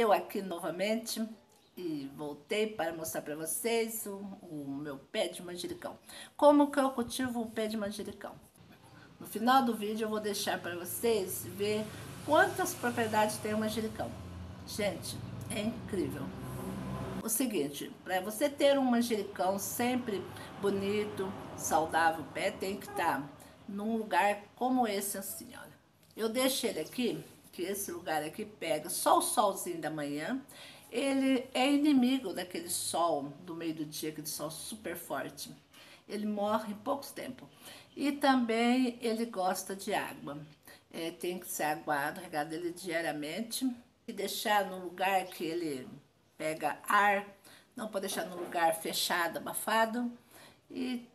eu aqui novamente e voltei para mostrar para vocês o, o, meu pé de manjericão. Como que eu cultivo o pé de manjericão? No final do vídeo eu vou deixar para vocês ver quantas propriedades tem o manjericão. Gente, é incrível. O seguinte, para você ter um manjericão sempre bonito, saudável, o pé tem que estar tá num lugar como esse assim, olha. Eu deixo ele aqui esse lugar aqui pega só o solzinho da manhã, ele é inimigo daquele sol do meio do dia, aquele sol super forte. Ele morre em pouco tempo. E também ele gosta de água. É, tem que ser aguado, regado ele diariamente. E deixar no lugar que ele pega ar. Não pode deixar no lugar fechado, abafado. E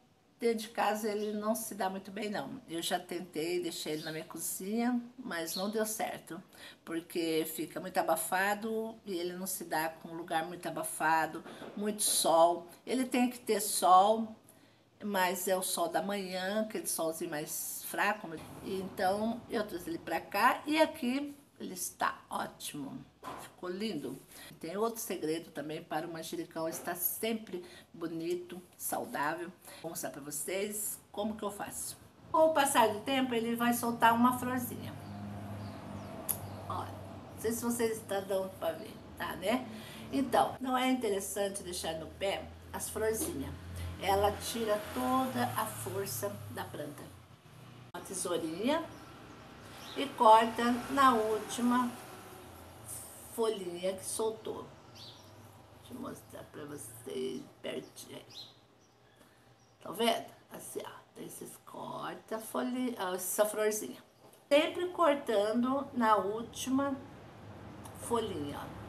Dentro de casa ele não se dá muito bem não. Eu já tentei, deixei ele na minha cozinha, mas não deu certo. Porque fica muito abafado e ele não se dá com um lugar muito abafado, muito sol. Ele tem que ter sol, mas é o sol da manhã, aquele solzinho mais fraco. Então eu trouxe ele pra cá e aqui ele está ótimo, ficou lindo. Tem outro segredo também para o manjericão estar sempre bonito, saudável. Vou mostrar para vocês como que eu faço. Com o passar do tempo, ele vai soltar uma florzinha. Olha, não sei se vocês estão dando para ver, tá, né? Então, não é interessante deixar no pé as florzinhas. Ela tira toda a força da planta. Uma tesourinha e corta na última folhinha que soltou. Deixa eu mostrar pra vocês pertinho. Tá vendo? Assim, ó. Daí vocês cortam a folhinha, essa florzinha. Sempre cortando na última folhinha, ó.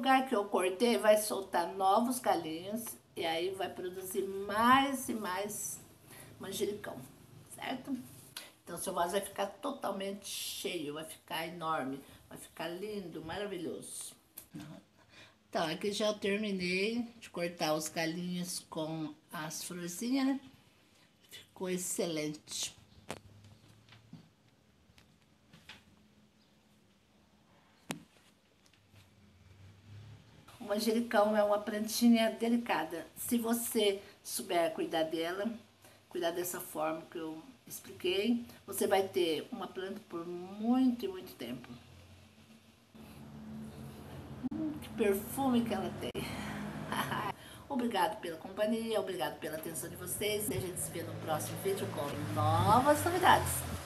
Lugar que eu cortei, vai soltar novos galinhos e aí vai produzir mais e mais manjericão, certo? Então, seu vaso vai ficar totalmente cheio, vai ficar enorme, vai ficar lindo, maravilhoso. Então, aqui já terminei de cortar os galinhos com as florzinhas? Ficou excelente. Manjericão é uma plantinha delicada. Se você souber cuidar dela, cuidar dessa forma que eu expliquei, você vai ter uma planta por muito e muito tempo. Hum, que perfume que ela tem. obrigado pela companhia, obrigado pela atenção de vocês. E a gente se vê no próximo vídeo com novas novidades.